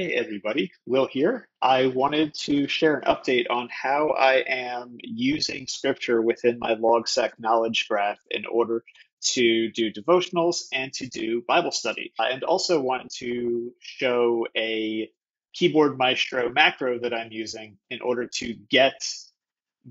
Hey everybody, Will here. I wanted to share an update on how I am using scripture within my Logseq knowledge graph in order to do devotionals and to do Bible study. And also want to show a keyboard maestro macro that I'm using in order to get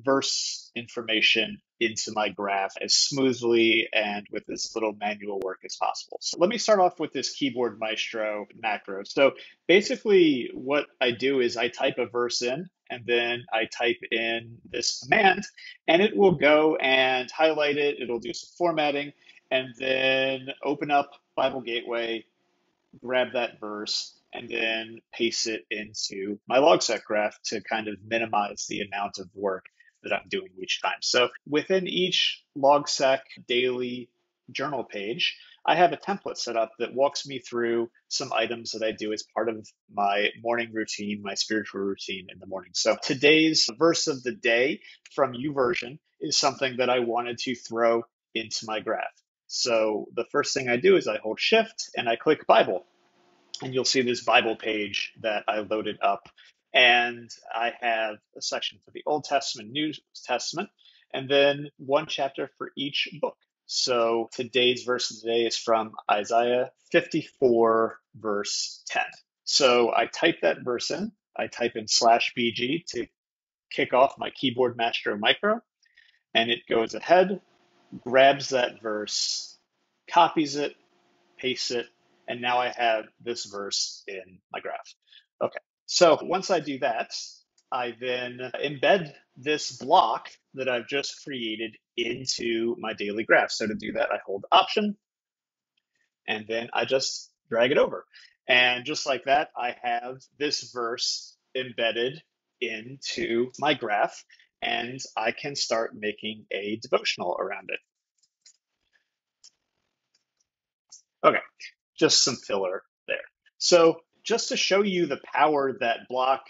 verse information into my graph as smoothly and with as little manual work as possible. So let me start off with this keyboard maestro macro. So basically what I do is I type a verse in and then I type in this command and it will go and highlight it. It'll do some formatting and then open up Bible Gateway, grab that verse, and then paste it into my Logseq graph to kind of minimize the amount of work that I'm doing each time. So within each Logseq daily journal page, I have a template set up that walks me through some items that I do as part of my morning routine, my spiritual routine in the morning. So today's verse of the day from YouVersion is something that I wanted to throw into my graph. So the first thing I do is I hold shift and I click Bible. And you'll see this Bible page that I loaded up and I have a section for the Old Testament, New Testament, and then one chapter for each book. So today's verse of the day is from Isaiah 54, verse 10. So I type that verse in. I type in slash BG to kick off my keyboard maestro macro, and it goes ahead, grabs that verse, copies it, pastes it, and now I have this verse in my graph. Okay, so once I do that, I then embed this block that I've just created into my daily graph. So to do that, I hold Option, and then I just drag it over. And just like that, I have this verse embedded into my graph, and I can start making a devotional around it. Okay, just some filler there. So just to show you the power that block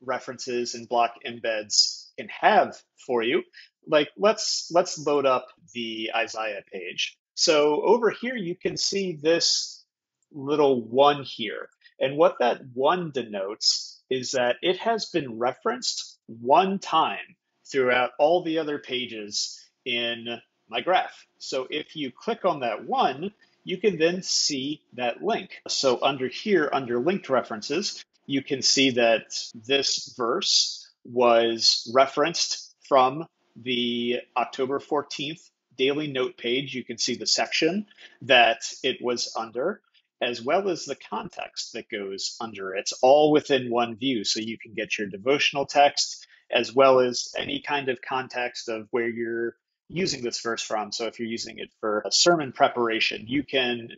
references and block embeds can have for you, like let's let's load up the Isaiah page. So over here you can see this little one here. And what that one denotes is that it has been referenced one time throughout all the other pages in my graph. So if you click on that one, you can then see that link. So under here, under linked references, you can see that this verse was referenced from the October 14th daily note page. You can see the section that it was under, as well as the context that goes under it. It's all within one view. So you can get your devotional text as well as any kind of context of where you're using this verse from. So if you're using it for a sermon preparation, you can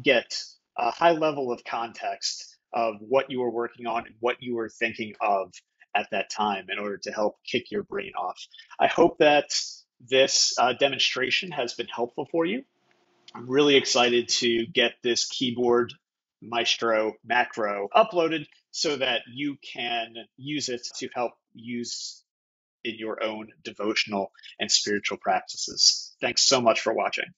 get a high level of context of what you were working on and what you were thinking of at that time in order to help kick your brain off. I hope that this uh, demonstration has been helpful for you. I'm really excited to get this keyboard Maestro macro uploaded so that you can use it to help use in your own devotional and spiritual practices. Thanks so much for watching.